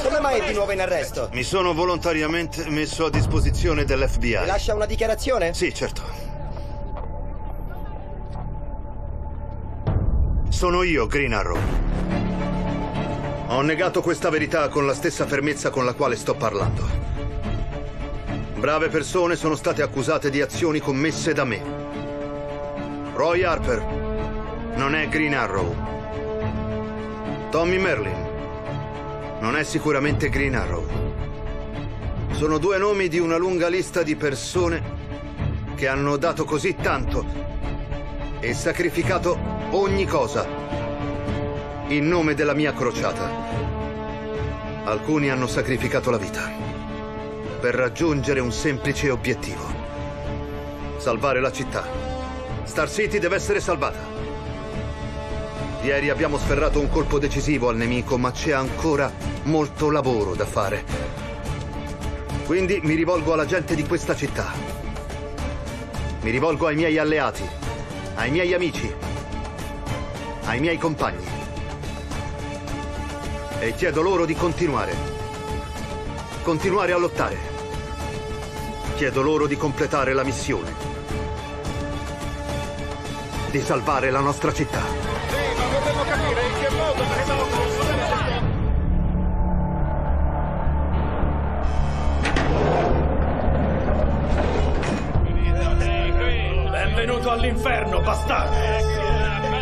Perché è di nuovo in arresto? Mi sono volontariamente messo a disposizione dell'FBI. Lascia una dichiarazione? Sì, certo. Sono io, Green Arrow. Ho negato questa verità con la stessa fermezza con la quale sto parlando. Brave persone sono state accusate di azioni commesse da me. Roy Harper non è Green Arrow. Tommy Merlin non è sicuramente Green Arrow. Sono due nomi di una lunga lista di persone che hanno dato così tanto e sacrificato ogni cosa in nome della mia crociata. Alcuni hanno sacrificato la vita per raggiungere un semplice obiettivo. Salvare la città. Star City deve essere salvata. Ieri abbiamo sferrato un colpo decisivo al nemico, ma c'è ancora molto lavoro da fare. Quindi mi rivolgo alla gente di questa città. Mi rivolgo ai miei alleati, ai miei amici, ai miei compagni. E chiedo loro di continuare. Continuare a lottare. Chiedo loro di completare la missione. Di salvare la nostra città. Benvenuto all'inferno, bastardo!